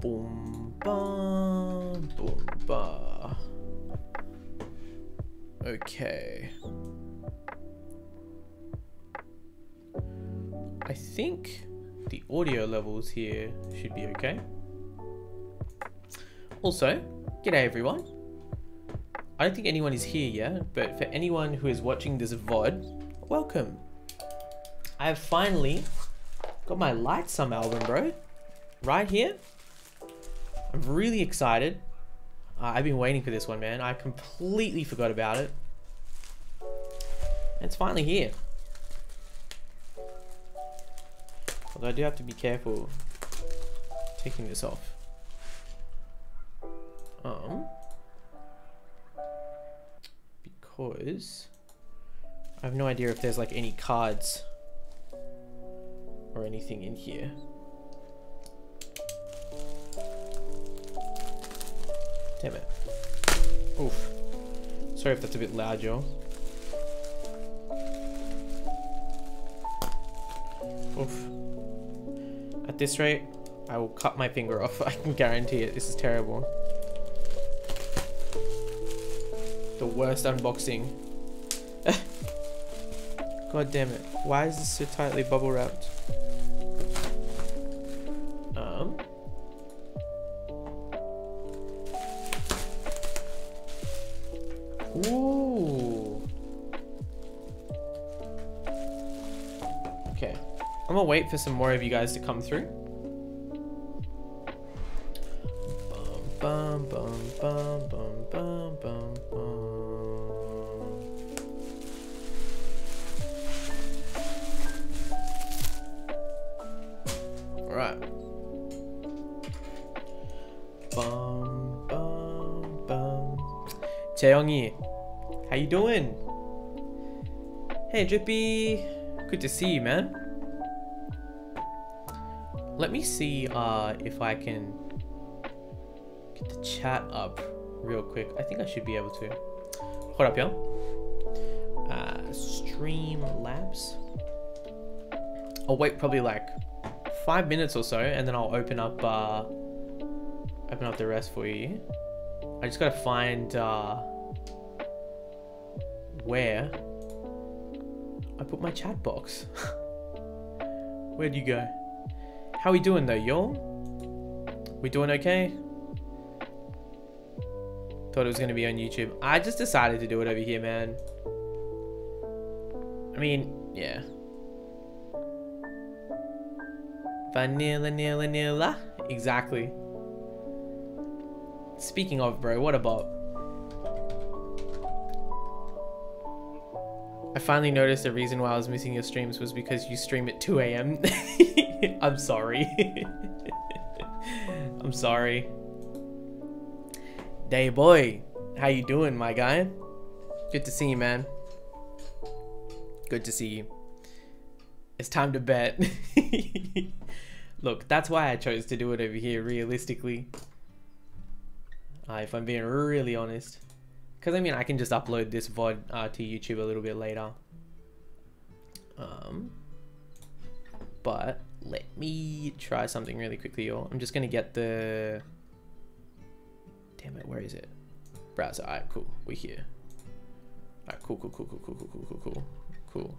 Boom, ba, boom, ba. Okay. I think the audio levels here should be okay. Also, g'day everyone. I don't think anyone is here yet, but for anyone who is watching this VOD, welcome. I have finally got my Lightsum album, bro. Right here. I'm really excited. Uh, I've been waiting for this one, man. I completely forgot about it. It's finally here. Although I do have to be careful taking this off. Um, because I have no idea if there's like any cards or anything in here. Damn it. Oof. Sorry if that's a bit loud, y'all. Oof. At this rate, I will cut my finger off. I can guarantee it. This is terrible. The worst unboxing. God damn it. Why is this so tightly bubble wrapped? wait for some more of you guys to come through. Bum, bum, bum, Alright. Bum, bum, bum. How you doing? Hey, Drippy. Good to see you, man. Let me see uh, if I can get the chat up real quick. I think I should be able to. Hold up, yo. Uh, stream labs. I'll wait probably like five minutes or so, and then I'll open up uh, open up the rest for you. I just gotta find uh, where I put my chat box. Where'd you go? How we doing though, y'all? We doing okay? Thought it was gonna be on YouTube. I just decided to do it over here, man. I mean, yeah. Vanilla, vanilla, vanilla. Exactly. Speaking of, bro, what about? I finally noticed the reason why I was missing your streams was because you stream at 2 a.m. I'm sorry. I'm sorry. Day boy, how you doing, my guy? Good to see you, man. Good to see you. It's time to bet. Look, that's why I chose to do it over here, realistically. Uh, if I'm being really honest. Because, I mean, I can just upload this VOD uh, to YouTube a little bit later. Um, but let me try something really quickly, y'all. I'm just going to get the... Damn it, where is it? Browser. Alright, cool. We're here. Alright, cool, cool, cool, cool, cool, cool, cool, cool, cool. Cool.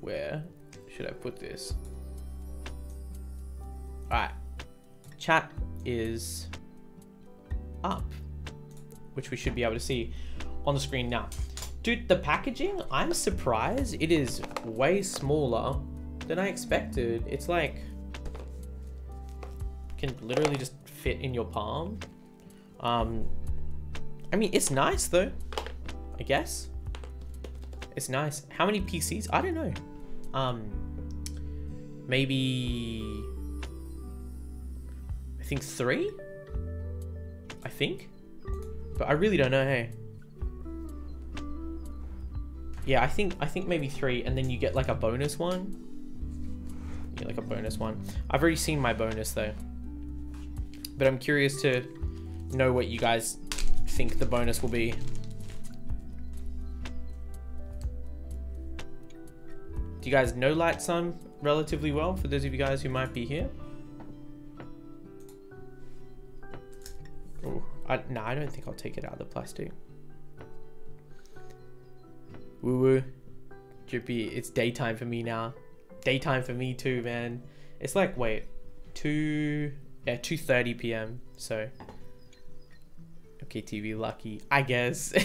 Where should I put this? Alright. Chat is up, which we should be able to see on the screen now. Dude, the packaging, I'm surprised it is way smaller than I expected. It's like, can literally just fit in your palm. Um, I mean, it's nice though, I guess. It's nice. How many PCs? I don't know. Um, maybe, I think three? I think. But I really don't know, hey. Yeah, I think I think maybe three, and then you get like a bonus one. Like a bonus one. I've already seen my bonus though. But I'm curious to know what you guys think the bonus will be. Do you guys know Lightsum relatively well, for those of you guys who might be here? Oh, I, no, I don't think I'll take it out of the plastic. Woo woo. Drippy, it's daytime for me now. Daytime for me too, man. It's like, wait, 2, yeah, 2.30 p.m. So, okay, TV, lucky, I guess.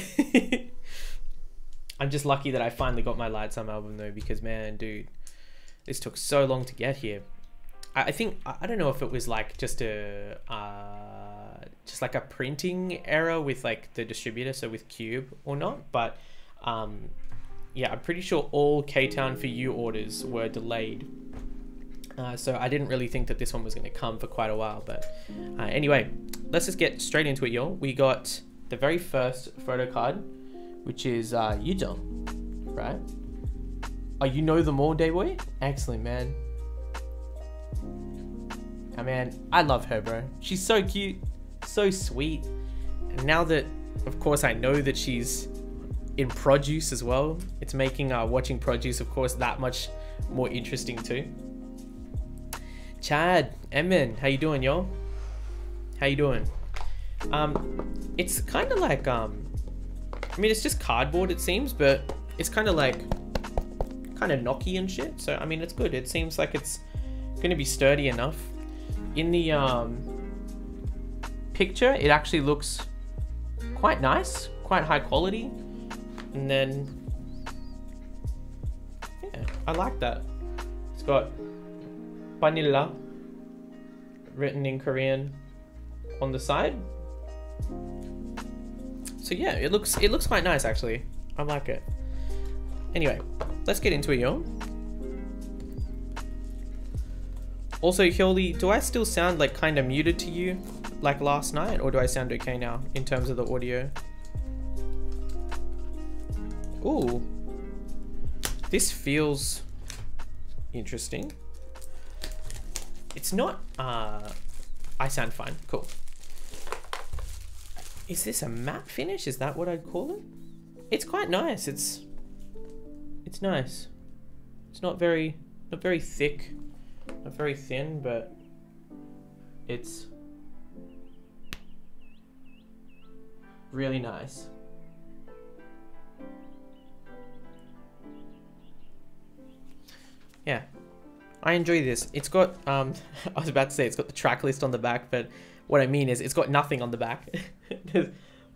I'm just lucky that I finally got my Lightsum album though, because man, dude, this took so long to get here. I, I think, I, I don't know if it was like just a, uh, just like a printing error with like the distributor, so with Cube or not, but um, yeah, I'm pretty sure all Ktown4u orders were delayed. Uh, so I didn't really think that this one was going to come for quite a while. But uh, anyway, let's just get straight into it, y'all. We got the very first photo card, which is uh, Yujong, right? Oh, you know them all, day boy? Excellent, man. I oh, man, I love her, bro. She's so cute, so sweet. And now that, of course, I know that she's in produce as well, it's making uh, watching produce, of course, that much more interesting too. Chad, Emin, how you doing, yo? How you doing? Um, it's kind of like um, I mean, it's just cardboard, it seems, but it's kind of like kind of knocky and shit. So I mean, it's good. It seems like it's gonna be sturdy enough. In the um picture, it actually looks quite nice, quite high quality. And then, yeah, I like that. It's got vanilla written in Korean on the side. So yeah, it looks it looks quite nice actually. I like it. Anyway, let's get into it, yo. Also, Hyoli, do I still sound like kind of muted to you like last night, or do I sound okay now in terms of the audio? Ooh. This feels interesting. It's not, uh, I sound fine, cool. Is this a matte finish? Is that what I'd call it? It's quite nice, it's, it's nice. It's not very, not very thick, not very thin, but it's really nice. Yeah, I enjoy this. It's got, um, I was about to say it's got the track list on the back, but what I mean is it's got nothing on the back. There's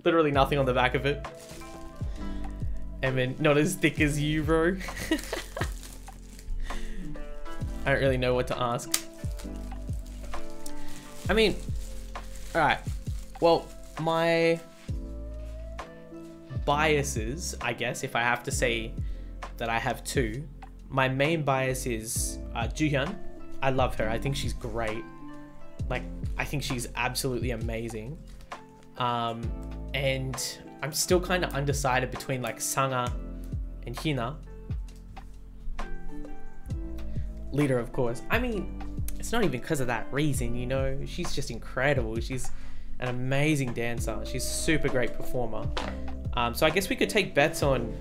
literally nothing on the back of it. I mean, not as thick as you, bro. I don't really know what to ask. I mean, alright. Well, my biases, I guess, if I have to say that I have two, my main bias is uh, Juhyun. I love her. I think she's great. Like, I think she's absolutely amazing. Um, and I'm still kind of undecided between like Sanga and Hina. Leader, of course. I mean, it's not even because of that reason, you know. She's just incredible. She's an amazing dancer. She's a super great performer. Um, so I guess we could take bets on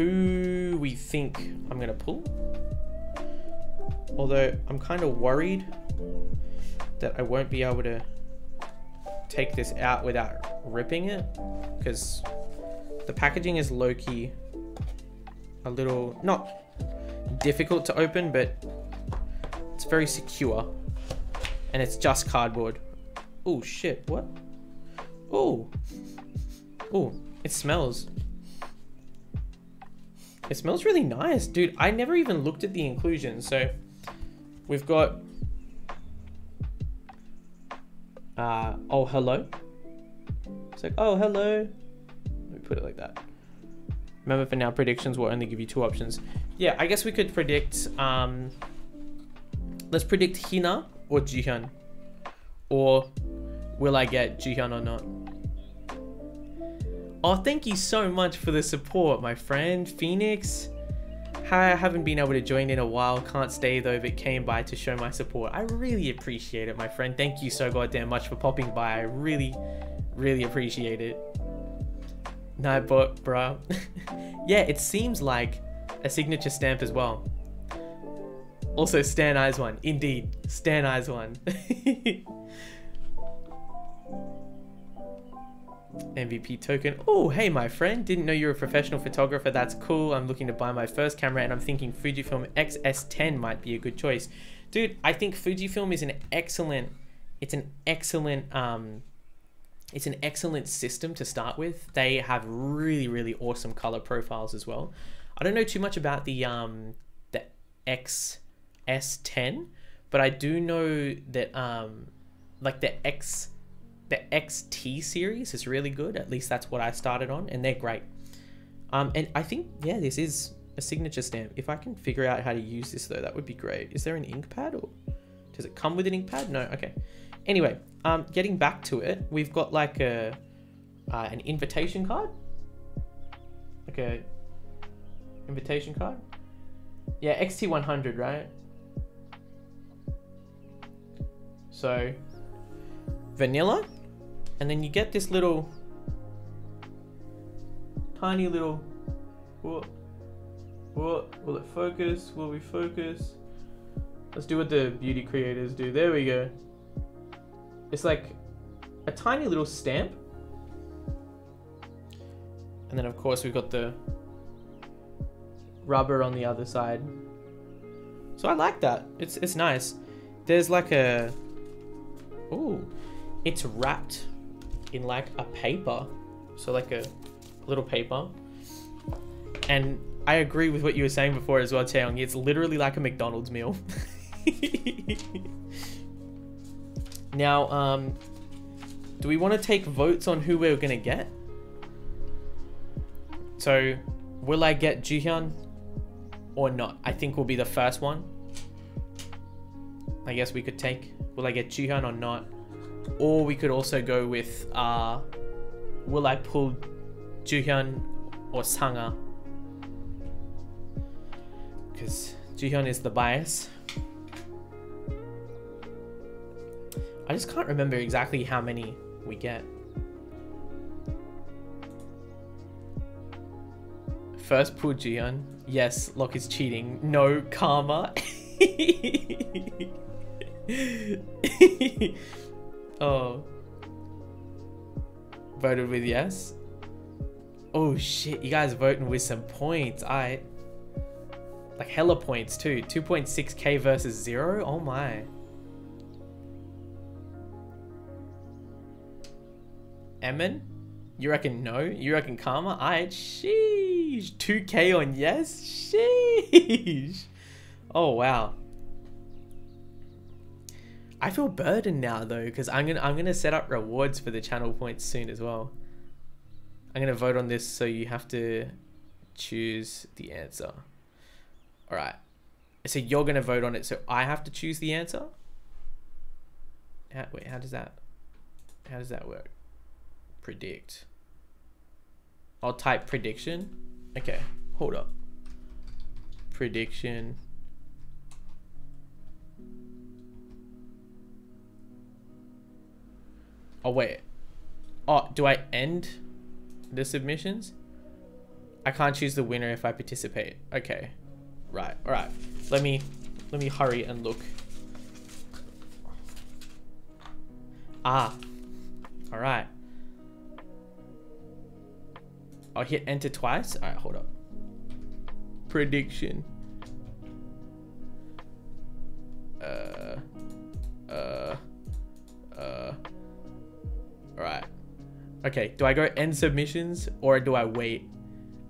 who we think I'm going to pull. Although I'm kind of worried that I won't be able to take this out without ripping it because the packaging is low-key a little not difficult to open but it's very secure. And it's just cardboard. Oh shit what? Oh oh it smells it smells really nice. Dude, I never even looked at the inclusion. So we've got... Uh, oh, hello. It's like, oh, hello. Let me put it like that. Remember, for now, predictions will only give you two options. Yeah, I guess we could predict... Um, let's predict Hina or Jihyun. Or will I get Jihyun or not? Oh, thank you so much for the support, my friend. Phoenix. Hi, I haven't been able to join in a while. Can't stay though, but came by to show my support. I really appreciate it, my friend. Thank you so goddamn much for popping by. I really, really appreciate it. No, but, bruh. yeah, it seems like a signature stamp as well. Also, Stan Eyes one. Indeed, Stan Eyes one. MVP token. Oh, hey, my friend. Didn't know you're a professional photographer. That's cool. I'm looking to buy my first camera and I'm thinking Fujifilm X-S10 might be a good choice. Dude, I think Fujifilm is an excellent, it's an excellent, um, it's an excellent system to start with. They have really, really awesome color profiles as well. I don't know too much about the, um, the XS10, but I do know that, um, like the X, the XT series is really good. At least that's what I started on, and they're great. Um, and I think yeah, this is a signature stamp. If I can figure out how to use this though, that would be great. Is there an ink pad or does it come with an ink pad? No. Okay. Anyway, um, getting back to it, we've got like a uh, an invitation card, like a invitation card. Yeah, XT100, right? So vanilla and then you get this little tiny little what what will it focus? Will we focus? Let's do what the beauty creators do. There we go. It's like a tiny little stamp. And then of course we've got the rubber on the other side. So I like that. It's it's nice. There's like a oh it's wrapped in like a paper. So like a little paper. And I agree with what you were saying before as well, Cheong. It's literally like a McDonald's meal. now, um, do we want to take votes on who we're going to get? So, will I get Jihyun or not? I think we'll be the first one. I guess we could take. Will I get Jihyun or not? Or we could also go with, uh, will I pull Juhyun or Sanga? Because Juhyun is the bias. I just can't remember exactly how many we get. First pull Jihyun. Yes, Lock is cheating. No karma. Oh. Voted with yes? Oh shit, you guys voting with some points. I like hella points too. 2.6k versus 0? Oh my. Emin? You reckon no? You reckon karma? I sheesh. 2k on yes? Sheesh. Oh wow. I feel burdened now though because I'm gonna I'm gonna set up rewards for the channel points soon as well. I'm gonna vote on this, so you have to choose the answer. All right. So you're gonna vote on it, so I have to choose the answer. How, wait, how does that? How does that work? Predict. I'll type prediction. Okay, hold up. Prediction. Oh, wait. Oh, do I end the submissions? I can't choose the winner if I participate. Okay. Right. All right. Let me let me hurry and look. Ah. All right. I'll hit enter twice. All right, hold up. Prediction. Okay, do I go end submissions or do I wait?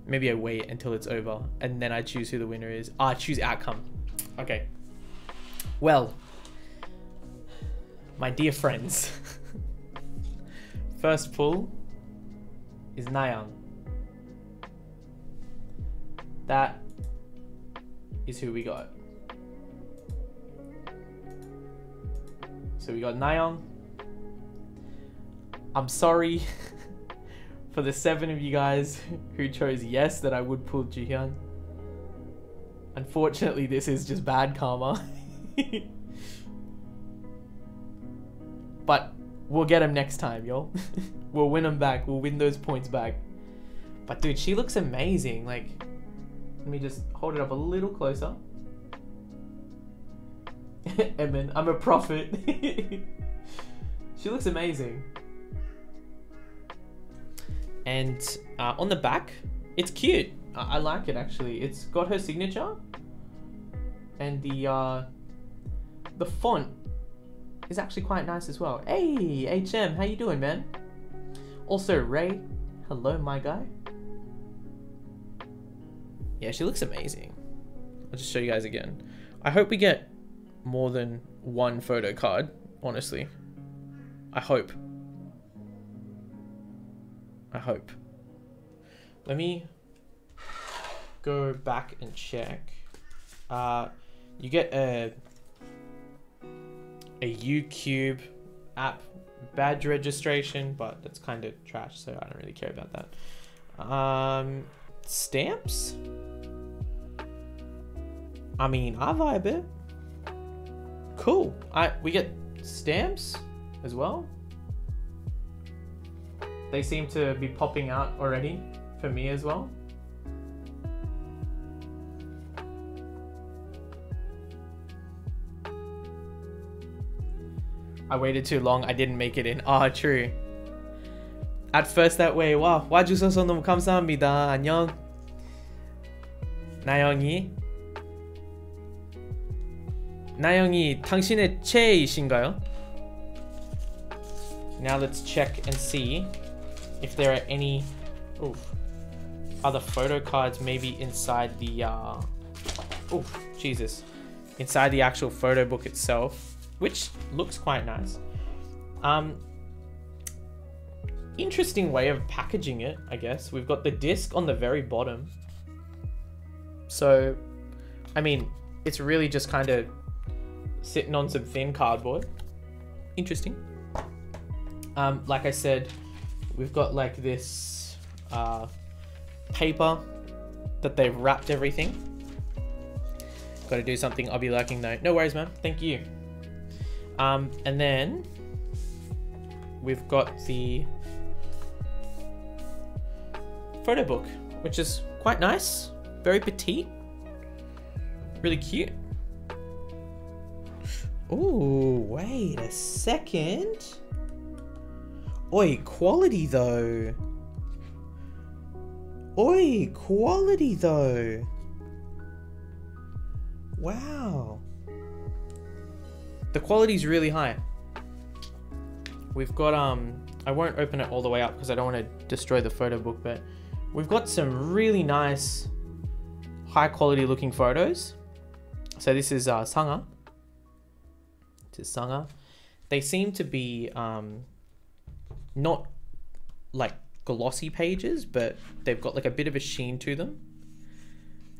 Maybe I wait until it's over and then I choose who the winner is. Ah, choose outcome. Okay. Well, my dear friends, first pull is Nayoung. That is who we got. So we got Nayoung, I'm sorry for the seven of you guys who chose yes that I would pull Jihyun. Unfortunately, this is just bad karma. but we'll get him next time, y'all. we'll win him back. We'll win those points back. But dude, she looks amazing. Like, let me just hold it up a little closer. Emin, I'm a prophet. she looks amazing. And uh, on the back, it's cute. I, I like it actually. It's got her signature, and the uh, the font is actually quite nice as well. Hey, HM, how you doing, man? Also, Ray, hello, my guy. Yeah, she looks amazing. I'll just show you guys again. I hope we get more than one photo card, honestly. I hope. I hope. Let me go back and check. Uh, you get a a UCube app badge registration, but that's kind of trash, so I don't really care about that. Um, stamps? I mean, I vibe it. Cool. I we get stamps as well. They seem to be popping out already for me as well. I waited too long. I didn't make it in. Ah, oh, true. At first that way. 와, 와주셔서 너무 감사합니다. 안녕. 나영이. 나영이 당신의 최애이신가요? Now let's check and see if there are any oof, other photo cards maybe inside the uh oh Jesus inside the actual photo book itself which looks quite nice. Um interesting way of packaging it I guess. We've got the disc on the very bottom. So I mean it's really just kind of sitting on some thin cardboard. Interesting. Um, like I said we've got like this uh, paper that they've wrapped everything. Got to do something. I'll be lurking though. No worries, man. Thank you. Um, and then we've got the photo book, which is quite nice, very petite, really cute. Oh, wait a second. Oi, quality though. Oi, quality though. Wow. The quality's really high. We've got, um, I won't open it all the way up because I don't want to destroy the photo book, but we've got some really nice, high quality looking photos. So this is uh, Sanga. This is Sanga. They seem to be um, not like glossy pages, but they've got like a bit of a sheen to them.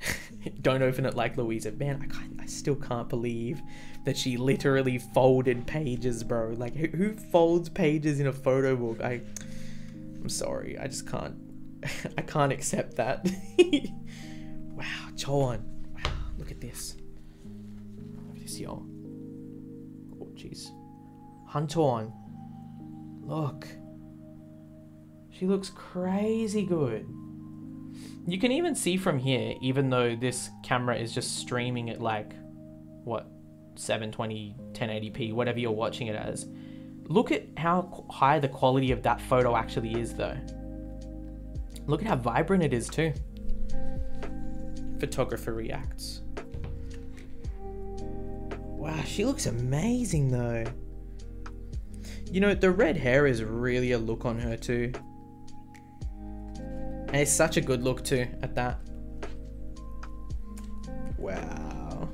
Don't open it like Louisa. Man, I can't, I still can't believe that she literally folded pages, bro. Like who, who folds pages in a photo book? I I'm sorry. I just can't I can't accept that. wow, Chowon. Wow, look at this. Look at this, y'all. Oh, jeez. Hantoan. Look. She looks crazy good. You can even see from here, even though this camera is just streaming at like, what, 720, 1080p, whatever you're watching it as. Look at how high the quality of that photo actually is though. Look at how vibrant it is too. Photographer reacts. Wow, she looks amazing though. You know, the red hair is really a look on her too. And it's such a good look too at that. Wow.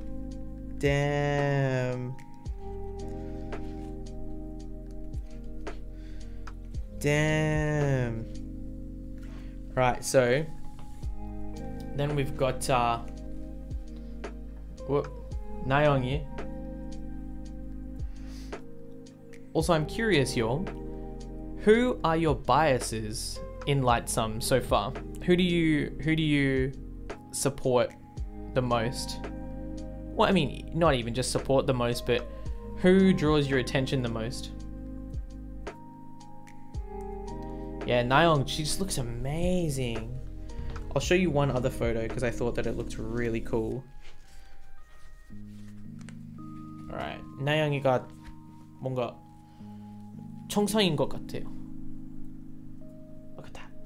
Damn. Damn. Right, so then we've got uh whoop, Nayeongi. Also, I'm curious, y'all. Who are your biases in Lightsum so far? Who do you who do you support the most? Well, I mean, not even just support the most, but who draws your attention the most? Yeah, Nayeon, she just looks amazing. I'll show you one other photo because I thought that it looked really cool. Alright, 나영이가 뭔가 청성인 것 같아요.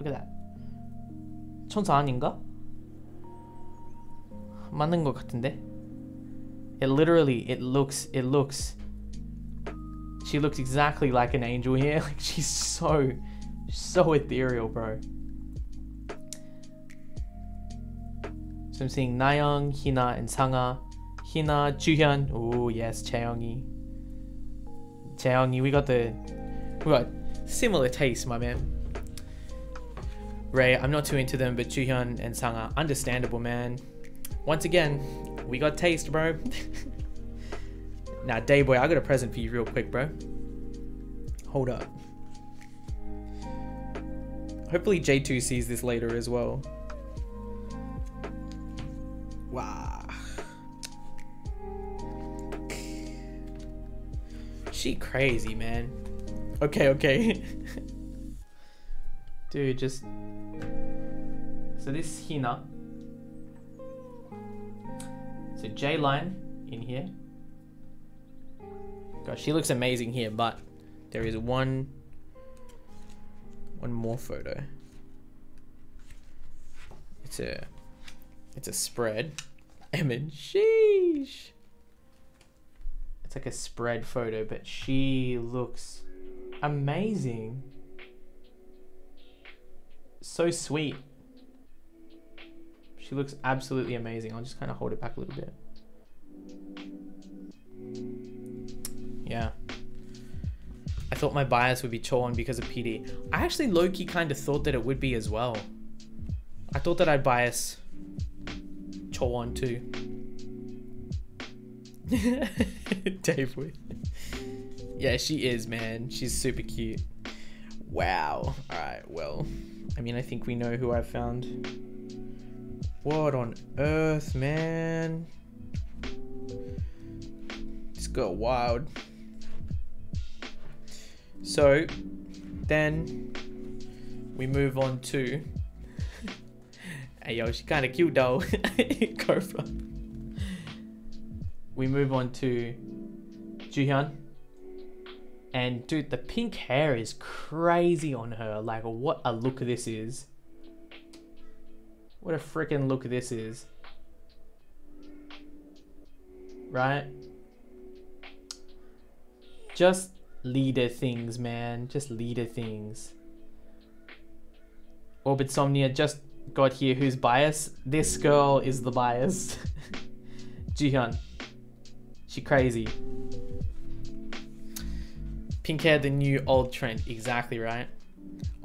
Look at that. 천사 아닌가? 맞는 것 같은데. It literally, it looks, it looks. She looks exactly like an angel here. Like she's so, so ethereal, bro. So I'm seeing Nayoung, Hina, and Sanga. Hina, Juhyun. Oh yes, Chaeyoungi. Chaeyoungi, we got the, we got similar taste, my man. Ray, I'm not too into them, but Juhyun and Sanga, understandable, man. Once again, we got taste, bro. now, Dayboy, I got a present for you real quick, bro. Hold up. Hopefully J2 sees this later as well. Wow. She crazy, man. Okay, okay. Dude, just... So this is Hina. So J line in here. Gosh, she looks amazing here, but there is one one more photo. It's a it's a spread. Emin, sheesh. It's like a spread photo, but she looks amazing. So sweet. She looks absolutely amazing. I'll just kind of hold it back a little bit. Yeah. I thought my bias would be Chowon because of PD. I actually low-key kind of thought that it would be as well. I thought that I'd bias Chowon too. Dave. Yeah, she is, man. She's super cute. Wow. Alright, well. I mean, I think we know who I've found. What on earth, man? Just got wild. So, then we move on to. hey yo, she kind of cute though. Go from. We move on to Juhyun. And dude, the pink hair is crazy on her. Like, what a look this is. What a freaking look this is. Right? Just leader things, man. Just leader things. Orbit Somnia just got here who's biased. This girl is the bias. Jihyun. She crazy. Pink hair, the new old trend. Exactly right.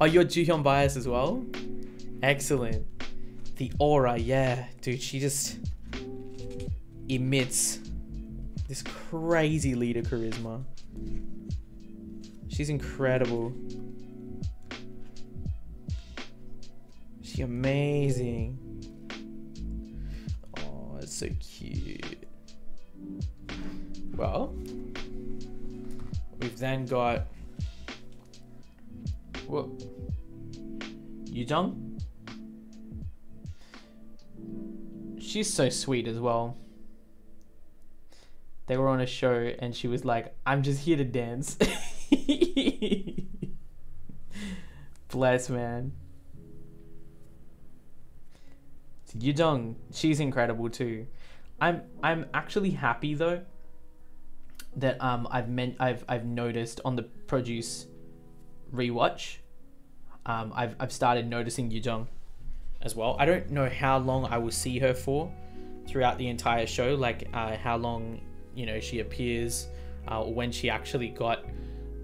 Oh, you're Jihyun bias as well? Excellent. The aura, yeah. Dude, she just emits this crazy leader charisma. She's incredible. She's amazing. Oh, it's so cute. Well, we've then got what? Yujong? She's so sweet as well. They were on a show and she was like, I'm just here to dance. Bless, man. Yujong, she's incredible too. I'm I'm actually happy though that um I've meant I've I've noticed on the produce rewatch. Um, I've I've started noticing Yujong as well. I don't know how long I will see her for throughout the entire show, like uh, how long you know she appears uh, or when she actually got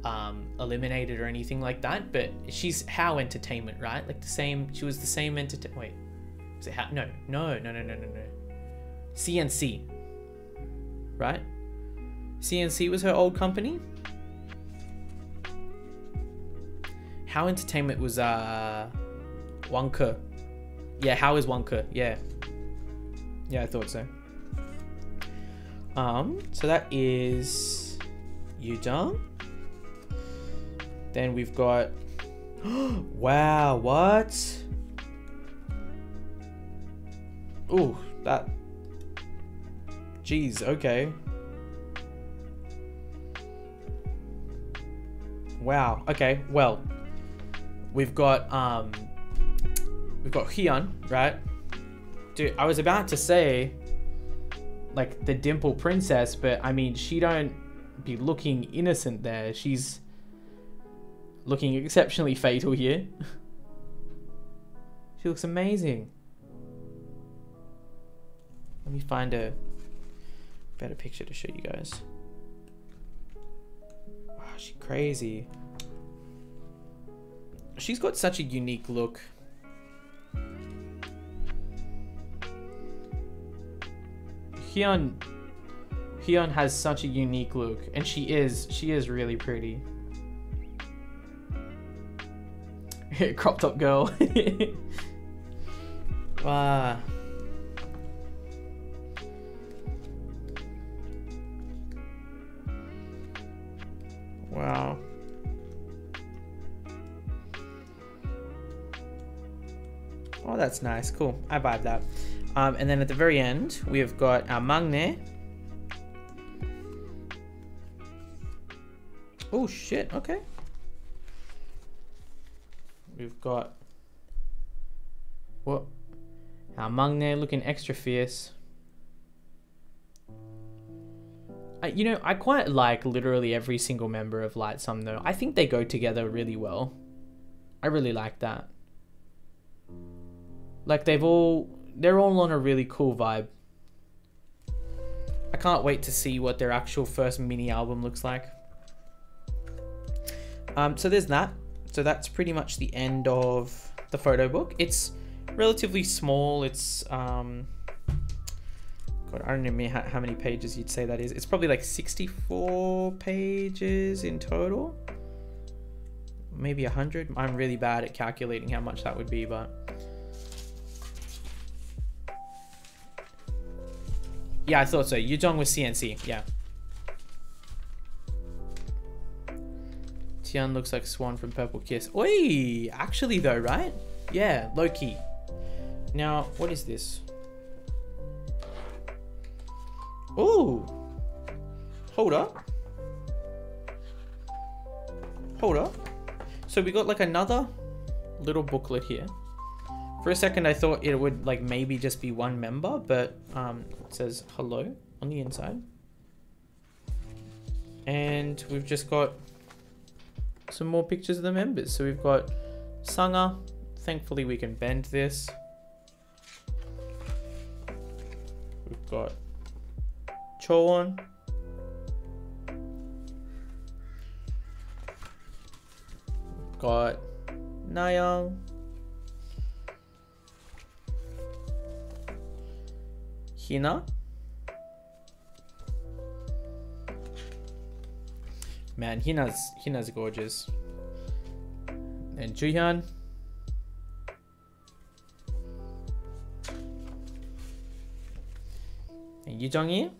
um, eliminated or anything like that. But she's how entertainment, right? Like the same. She was the same entertainment. Wait, is it how? No, no, no, no, no, no, no. CNC, right? CNC was her old company. How Entertainment was uh Wonka. Yeah, how is Wonka? Yeah. Yeah, I thought so. Um, so that is Yujong. Then we've got Wow, what? Ooh, that Jeez, okay. Wow, okay, well. We've got um we've got Hyun, right? Dude, I was about to say like the dimple princess, but I mean she don't be looking innocent there. She's looking exceptionally fatal here. she looks amazing. Let me find a better picture to show you guys. Wow, she's crazy. She's got such a unique look. Hyun Hyun has such a unique look and she is she is really pretty. Crop top girl. wow. Wow. Oh, that's nice. Cool. I vibe that. Um, and then at the very end, we have got our maknae. Oh, shit. Okay. We've got... What? Our maknae looking extra fierce. You know, I quite like literally every single member of Lightsum though. I think they go together really well. I really like that. Like they've all they're all on a really cool vibe. I can't wait to see what their actual first mini album looks like. Um, so there's that. So that's pretty much the end of the photo book. It's relatively small. It's um, God, I don't know how, how many pages you'd say that is. It's probably like 64 pages in total. Maybe 100. I'm really bad at calculating how much that would be, but Yeah, I thought so. Yujong was CNC. Yeah. Tian looks like Swan from Purple Kiss. Oi! Actually though, right? Yeah, low key. Now, what is this? Ooh! Hold up. Hold up. So we got like another little booklet here. For a second, I thought it would like maybe just be one member, but um, it says hello on the inside. And we've just got some more pictures of the members. So we've got Sanga. Thankfully, we can bend this. We've got Chowon. Got Nayoung. Hina. Man, Hina's Hina's gorgeous. And Juhyun. And Yu Jung-yi.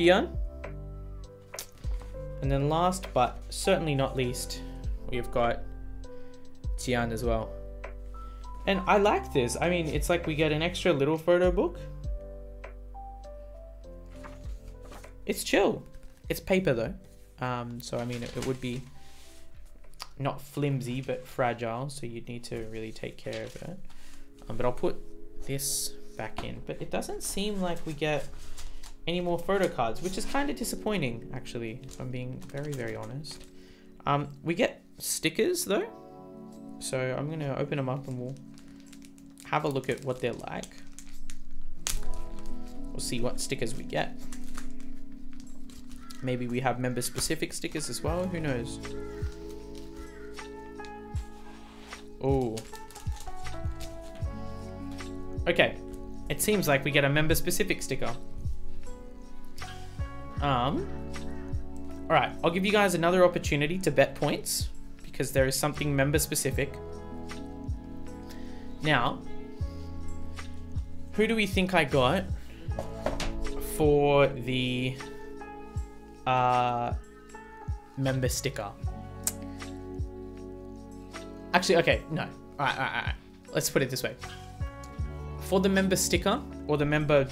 Hyun. And then last but certainly not least, we've got Tian as well. And I like this. I mean, it's like we get an extra little photo book. It's chill. It's paper though. Um, so I mean, it, it would be not flimsy, but fragile. So you'd need to really take care of it. Um, but I'll put this back in. But it doesn't seem like we get any more photo cards, which is kind of disappointing, actually, if I'm being very, very honest. Um, we get stickers though. So I'm going to open them up and we'll have a look at what they're like. We'll see what stickers we get. Maybe we have member specific stickers as well. Who knows? Oh. Okay. It seems like we get a member specific sticker. Um. Alright, I'll give you guys another opportunity to bet points because there is something member specific. Now, who do we think I got for the uh, member sticker? Actually, okay, no. All right, all right, all right. Let's put it this way. For the member sticker, or the member,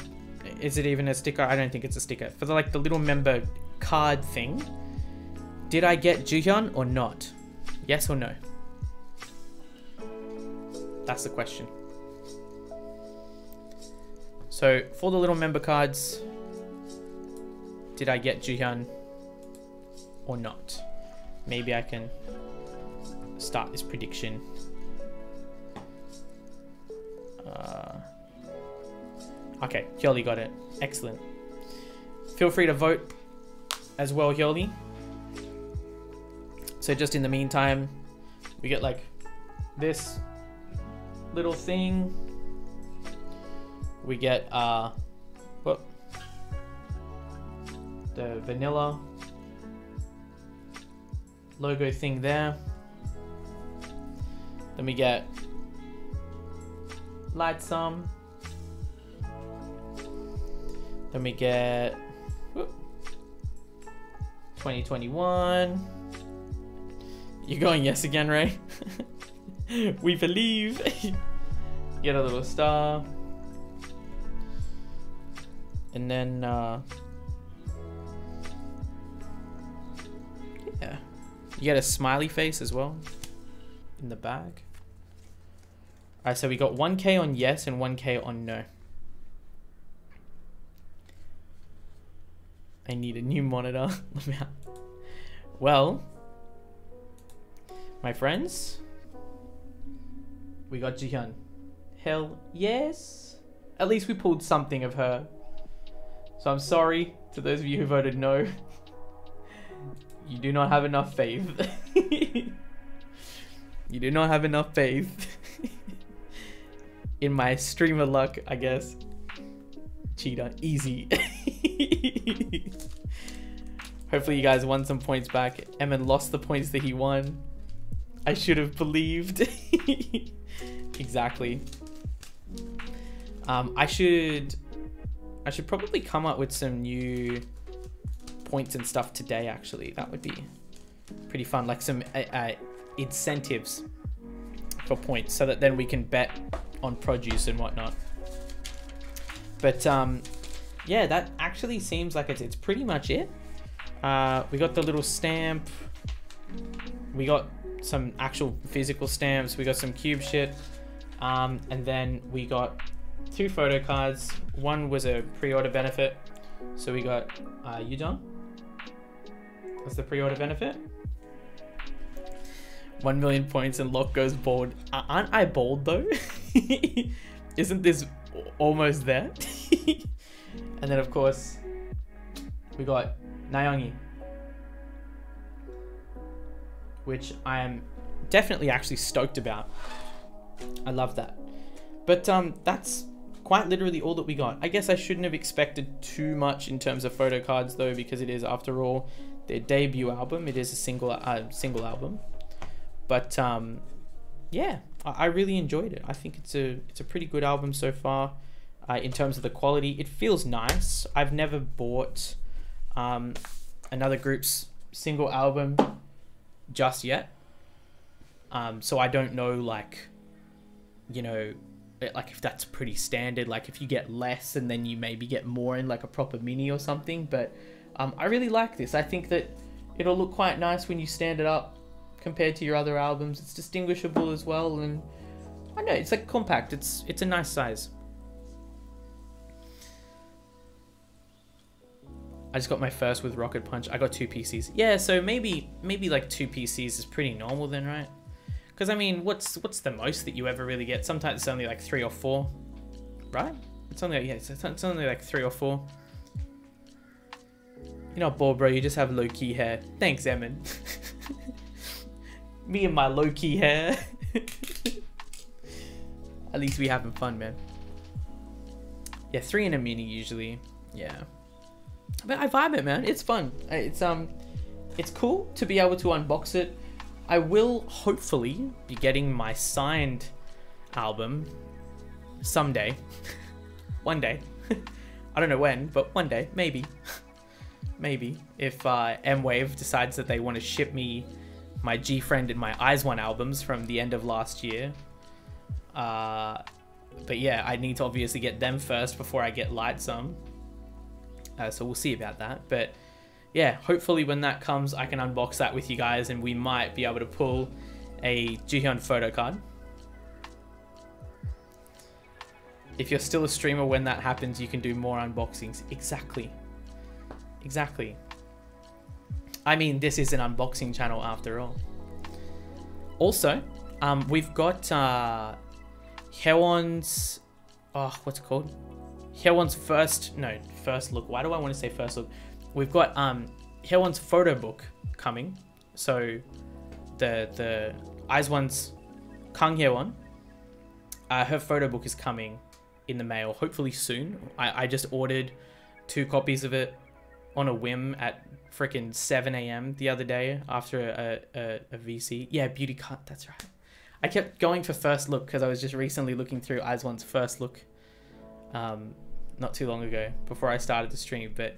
is it even a sticker? I don't think it's a sticker. For the like the little member card thing. Did I get Jihyun or not? Yes or no? That's the question. So for the little member cards, did I get Jihyun or not? Maybe I can start this prediction. Uh, okay, Hyoli got it. Excellent. Feel free to vote as well, Hyoli. So just in the meantime, we get like this little thing. We get uh what the vanilla logo thing there. Then we get Lightsum. Then we get whoop, 2021. You're going yes again, Ray? we believe. Get a little star. And then, uh, yeah. You get a smiley face as well in the bag. Alright, so we got 1k on yes and 1k on no. I need a new monitor. well, my friends, we got Jihyun. Hell yes. At least we pulled something of her. So I'm sorry to those of you who voted no. You do not have enough faith. you do not have enough faith. In my streamer luck, I guess. Cheetah, easy. Hopefully you guys won some points back. Emin lost the points that he won. I should have believed. exactly. Um, I should, I should probably come up with some new points and stuff today. Actually, that would be pretty fun. Like some uh, uh, incentives for points, so that then we can bet on produce and whatnot. But um, yeah, that actually seems like it's, it's pretty much it. Uh, we got the little stamp. We got some actual physical stamps. We got some cube shit. Um, and then we got two photo cards. One was a pre-order benefit. So we got uh, Yujong. That's the pre-order benefit. One million points and Lock goes bald. Uh, aren't I bald though? Isn't this almost there? and then of course, we got Nayoungi. Which I am definitely actually stoked about. I love that. But um, that's quite literally all that we got. I guess I shouldn't have expected too much in terms of photo cards though, because it is, after all, their debut album. It is a single uh, single album. But um, yeah, I, I, really enjoyed it. I think it's a it's a pretty good album so far. Uh, in terms of the quality, it feels nice. I've never bought um, another group's single album just yet. Um, so I don't know like you know, like if that's pretty standard, like if you get less and then you maybe get more in like a proper mini or something. But um, I really like this. I think that it'll look quite nice when you stand it up compared to your other albums. It's distinguishable as well, and I know it's like compact. It's it's a nice size. I just got my first with Rocket Punch. I got two PCs. Yeah, so maybe maybe like two PCs is pretty normal then, right? Because I mean, what's what's the most that you ever really get? Sometimes it's only like three or four, right? It's only yeah, it's, it's only like three or four. You're not bored, bro. You just have low key hair. Thanks, Emin. Me and my low key hair. At least we having fun, man. Yeah, three in a mini usually. Yeah, but I vibe it, man. It's fun. It's um, it's cool to be able to unbox it I will hopefully be getting my signed album someday. one day. I don't know when, but one day, maybe. maybe. If uh, M-Wave decides that they want to ship me my GFRIEND and my IZ*ONE albums from the end of last year. Uh, but yeah, I need to obviously get them first before I get Lightsum. Uh, so we'll see about that. But yeah, hopefully when that comes, I can unbox that with you guys and we might be able to pull a Jihyun photo card. If you're still a streamer when that happens, you can do more unboxings. Exactly. Exactly. I mean, this is an unboxing channel after all. Also, um, we've got uh, Hyewon's, oh, what's it called? Hyewon's first, no, first look. Why do I want to say first look? We've got um, Hyewon's photo book coming. So the the IZ*ONE's Kang Hyewon, uh, her photo book is coming in the mail, hopefully soon. I, I just ordered two copies of it on a whim at freaking 7 a.m. the other day after a, a, a VC. Yeah, Beauty Cut, that's right. I kept going for first look because I was just recently looking through IZ*ONE's first look um, not too long ago before I started the stream. But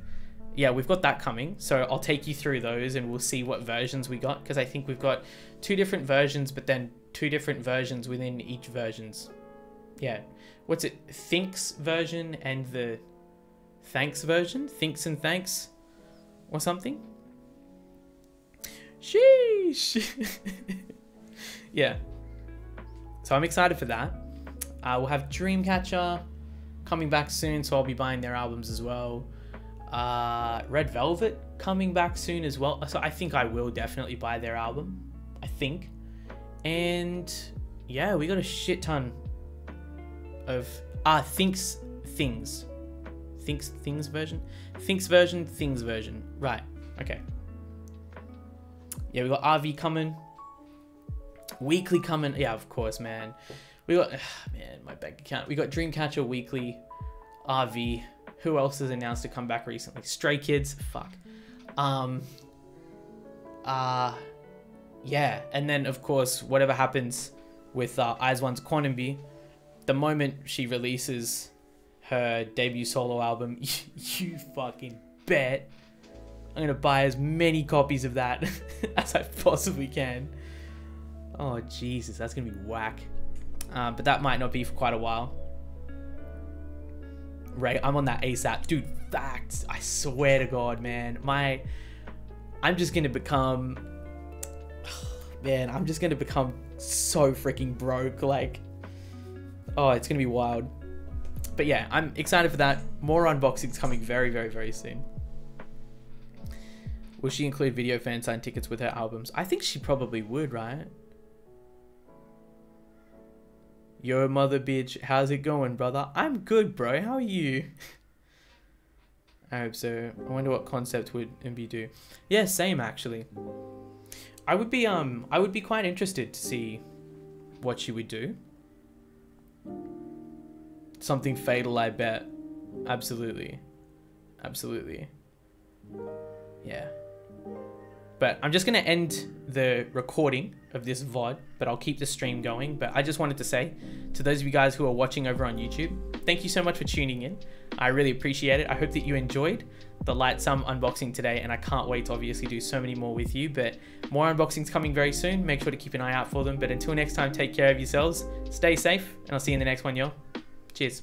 yeah, we've got that coming. So I'll take you through those and we'll see what versions we got because I think we've got two different versions, but then two different versions within each versions. Yeah. What's it? Thinks version and the thanks version? Thinks and thanks or something? Sheesh. yeah. So I'm excited for that. Uh, we'll have Dreamcatcher coming back soon, so I'll be buying their albums as well. Uh, Red Velvet coming back soon as well. So I think I will definitely buy their album. I think. And yeah, we got a shit ton of ah thinks things. Thinks things version? Thinks version, things version. Right. Okay. Yeah, we got RV coming. Weekly coming. Yeah, of course, man. We got man, my bank account. We got Dreamcatcher Weekly, RV. Who else has announced to come back recently? Stray Kids. Fuck. Um. Uh. Yeah, and then of course whatever happens with uh, IZ*ONE's Kwon Eunbi, the moment she releases her debut solo album, you fucking bet I'm gonna buy as many copies of that as I possibly can. Oh Jesus, that's gonna be whack. Um, but that might not be for quite a while. Right, I'm on that ASAP, dude. Facts. I swear to God, man. My, I'm just gonna become, man. I'm just gonna become so freaking broke. Like, oh, it's gonna be wild. But yeah, I'm excited for that. More unboxings coming very, very, very soon. Will she include video fan sign tickets with her albums? I think she probably would, right? Yo, mother bitch, how's it going, brother? I'm good, bro. How are you? I hope so. I wonder what concept would MB do. Yeah, same actually. I would be um I would be quite interested to see what she would do. Something fatal, I bet. Absolutely. Absolutely. Yeah. But I'm just going to end the recording of this VOD, but I'll keep the stream going. But I just wanted to say to those of you guys who are watching over on YouTube, thank you so much for tuning in. I really appreciate it. I hope that you enjoyed the Lightsum unboxing today, and I can't wait to obviously do so many more with you. But more unboxings coming very soon. Make sure to keep an eye out for them. But until next time, take care of yourselves, stay safe, and I'll see you in the next one, y'all. Cheers.